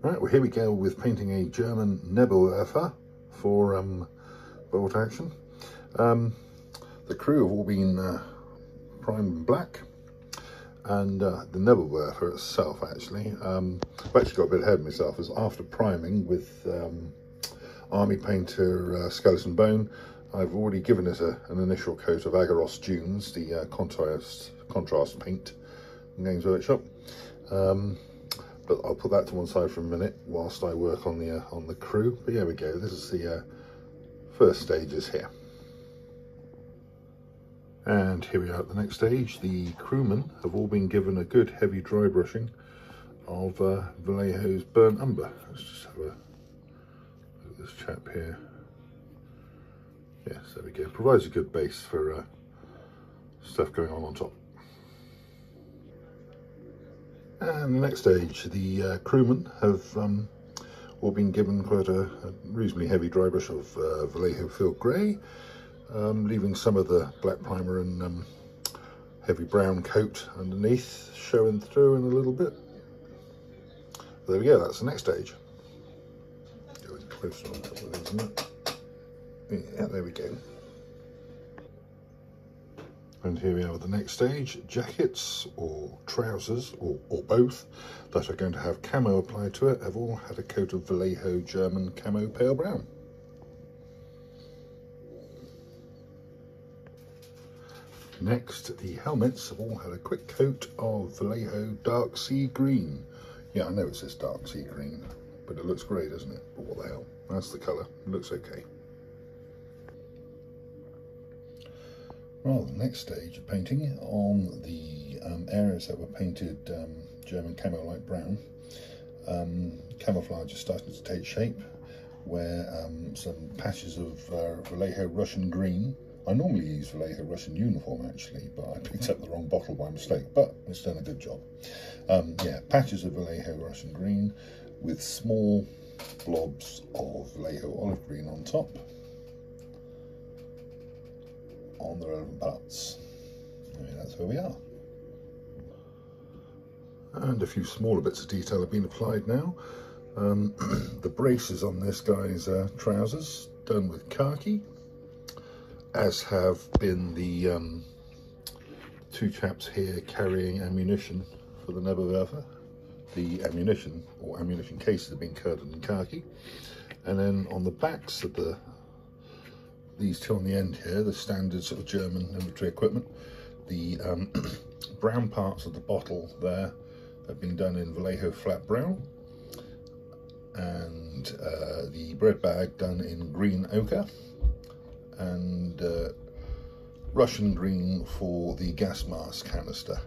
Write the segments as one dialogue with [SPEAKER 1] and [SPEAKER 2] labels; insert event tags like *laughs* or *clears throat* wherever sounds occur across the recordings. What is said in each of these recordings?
[SPEAKER 1] Right, well here we go with painting a German Nebelwerfer for um, bolt action. Um, the crew have all been uh, primed black and uh, the Nebelwerfer itself actually, um, I've actually got a bit ahead of myself, is after priming with um, Army Painter uh, Skeleton Bone, I've already given it a, an initial coat of Aggaros Dunes, the uh, contrast, contrast paint from Games Workshop. Um, but I'll put that to one side for a minute whilst I work on the uh, on the crew. But here we go. This is the uh, first stages here. And here we are at the next stage. The crewmen have all been given a good heavy dry brushing of uh, Vallejo's Burnt Umber. Let's just have a look at this chap here. Yes, there we go. Provides a good base for uh, stuff going on on top. And the next stage, the uh, crewmen have um, all been given quite a, a reasonably heavy dry brush of uh, Vallejo Field Grey, um, leaving some of the black primer and um, heavy brown coat underneath showing through in a little bit. There we go, that's the next stage. On of these, isn't it? Yeah, there we go. And here we are with the next stage, jackets or trousers or, or both that are going to have camo applied to it have all had a coat of Vallejo German camo pale brown. Next, the helmets have all had a quick coat of Vallejo Dark Sea Green. Yeah, I know it says Dark Sea Green, but it looks great, doesn't it? But what the hell? That's the colour. It looks okay. Well, the next stage of painting on the um, areas that were painted um, German camo light brown, um, camouflage is starting to take shape where um, some patches of uh, Vallejo Russian green, I normally use Vallejo Russian uniform actually, but I picked up the wrong bottle by mistake, but it's done a good job. Um, yeah, patches of Vallejo Russian green with small blobs of Vallejo olive green on top on the relevant parts. I mean, that's where we are. And a few smaller bits of detail have been applied now. Um, *clears throat* the braces on this guy's uh, trousers done with khaki, as have been the um, two chaps here carrying ammunition for the Nebelwerfer. The ammunition or ammunition cases have been coated in khaki. And then on the backs of the these two on the end here, the standard sort of German infantry equipment. The um, *clears throat* brown parts of the bottle there have been done in Vallejo flat brown and uh, the bread bag done in green ochre and uh, Russian green for the gas mask canister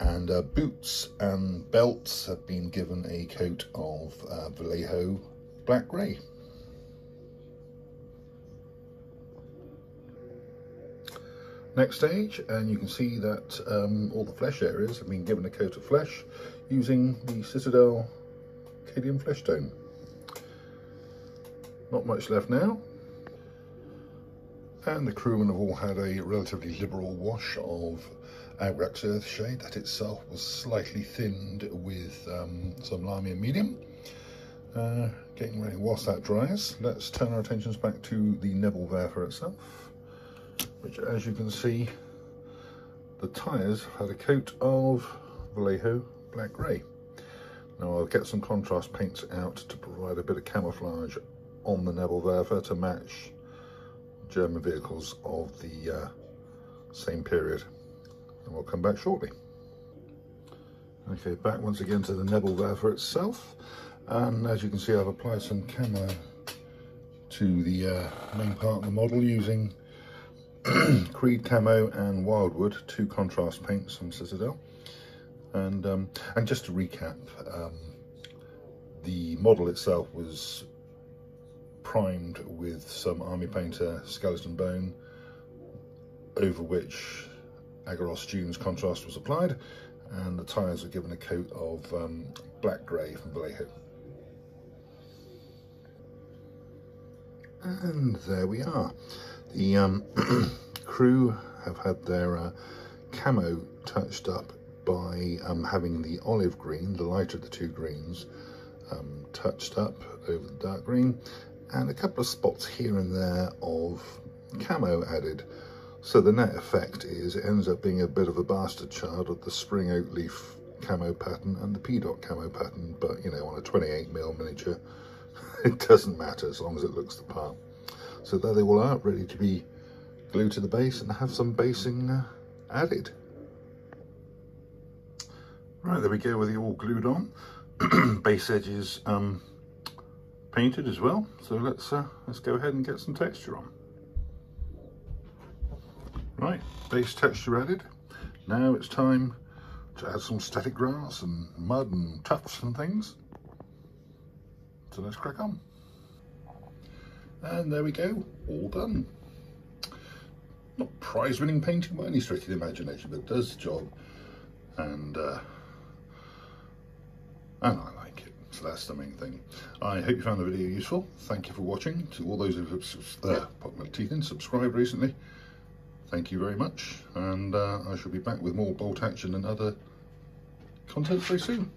[SPEAKER 1] and uh, boots and belts have been given a coat of uh, Vallejo black grey. Next stage, and you can see that um, all the flesh areas have been given a coat of flesh using the Citadel Cadian Flesh Tone. Not much left now. And the crewmen have all had a relatively liberal wash of Agrax Earthshade. That itself was slightly thinned with um, some Lahmian Medium. Uh, getting ready, whilst that dries, let's turn our attentions back to the Nebelwerfer itself which as you can see the tyres had a coat of Vallejo black grey. Now I'll get some contrast paints out to provide a bit of camouflage on the Nebelwerfer to match German vehicles of the uh, same period and we'll come back shortly. Okay, back once again to the Nebelwerfer itself and as you can see I've applied some camo to the uh, main part of the model using *clears throat* Creed Camo and Wyldwood, two contrast paints from Citadel. And, um, and just to recap, um, the model itself was primed with some Army Painter Skeleton Bone, over which Aggaros Dunes contrast was applied, and the tyres were given a coat of um, black grey from Vallejo. And there we are. The um, *clears throat* crew have had their uh, camo touched up by um, having the olive green, the lighter of the two greens, um, touched up over the dark green and a couple of spots here and there of camo added. So the net effect is it ends up being a bit of a bastard child of the spring oak leaf camo pattern and the pea-dot camo pattern, but you know, on a 28mm miniature, *laughs* it doesn't matter as long as it looks the part. So there they all are, ready to be glued to the base and have some basing uh, added. Right, there we go with it all glued on. *clears throat* base edges um, painted as well. So let's uh, let's go ahead and get some texture on. Right, base texture added. Now it's time to add some static grass and mud and tufts and things. So let's crack on. And there we go, all done. Not prize-winning painting by any stretch of the imagination, but it does the job. And uh, and I like it. So that's the main thing. I hope you found the video useful. Thank you for watching. To all those who have uh, put my teeth in, subscribed recently, thank you very much. And uh, I shall be back with more bolt action and other content very soon.